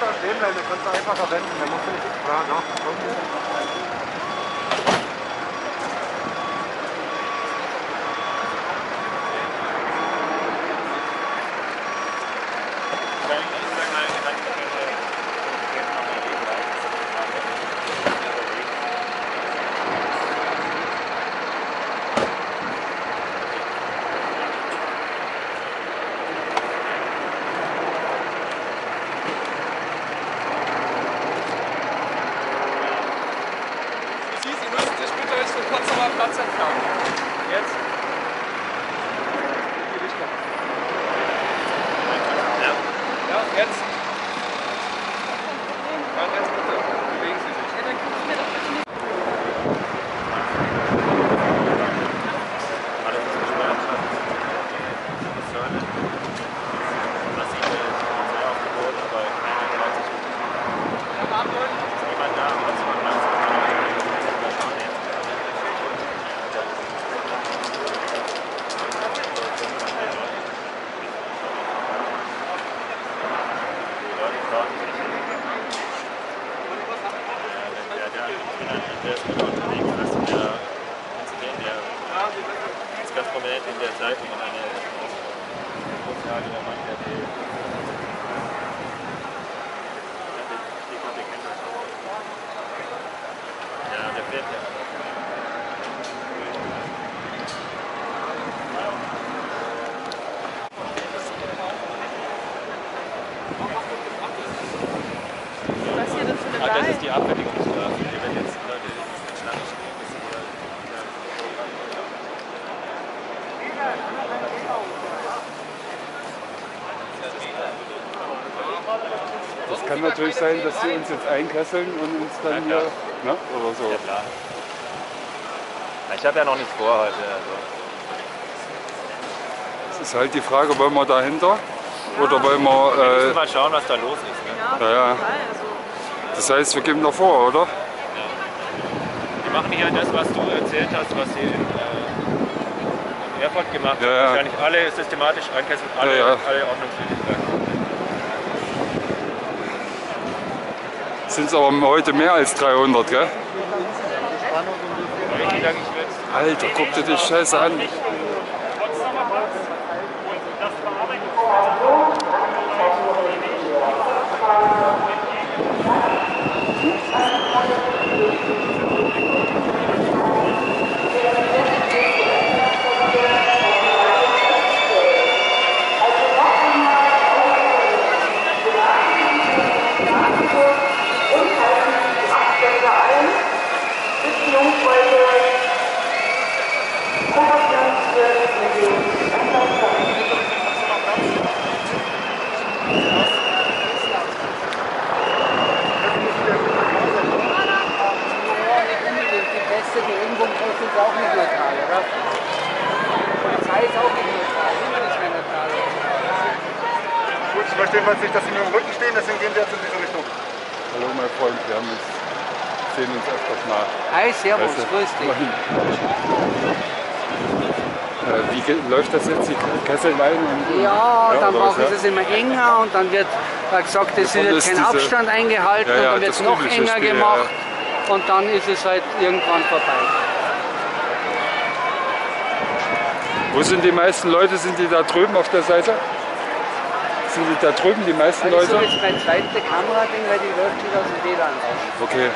dann kannst du einfach verwenden. Musst du nicht extra nachkommen. Sie, Sie müssen sich bitte jetzt Potsdamer Platz entfernen. Jetzt. Die Richtung. Ja. Ja, jetzt. Ja, jetzt bitte. Bewegen Sie sich. Alles ist gesperrt. Die Säule. Das sieht sehr aufgebaut, aber keiner traut sich. Es ist niemand da, aber es war ganz Die Leute trauen sich nicht. Ja, der, der, der ist gut unterwegs. Das ist der Inzident, der ist ganz prominent in der Zeitung und eine großartige Mann, der die ja, der fährt ja. Ah, das ist die Abfertigungsstraße. Hier werden jetzt Leute in Schlange stehen, bis sie hier Das kann natürlich sein, dass sie uns jetzt einkesseln und uns dann Ja, hier, ne, oder so. Ja, klar. Ich habe ja noch nichts vor heute. Also. Es ist halt die Frage, wollen wir dahinter oder wollen Wir wir, müssen äh, mal schauen, was da los ist. Ne? ja, ja. das heißt, wir geben davor, oder? Die machen hier das, was du erzählt hast, was sie in, äh, in Erfurt gemacht haben. Ja, ja. Wahrscheinlich alle systematisch einkesseln, alle, Ja, ja. alle Ordnungswidrigkeiten. Sind es aber heute mehr als 300, gell? Alter, guck dir die Scheiße an. Die Presse, die Impfung ist auch nicht oder? Die Polizei ist auch nicht neutral, niemand ist mehr neutral. Gut, ich verstehe jetzt nicht, dass Sie mir im Rücken stehen, deswegen gehen Sie jetzt in diese Richtung. Hallo mein Freund, wir haben uns, sehen uns öfters mal. Hi, servus, Weißt du, grüß dich. Äh, wie läuft das jetzt, die Kesseln ein? Und, Ja, dann oder was, machen sie es immer enger und dann wird gesagt, es wird ist kein diese- Abstand eingehalten Ja, ja, und dann wird es noch enger Spiel, ja, gemacht und dann ist es halt irgendwann vorbei. Wo sind die meisten Leute? Sind die da drüben auf der Seite? Sind die da drüben, die meisten Das ist Leute? so jetzt mein zweites Kamerading, weil die läuft wieder aus dem WLAN raus. Okay.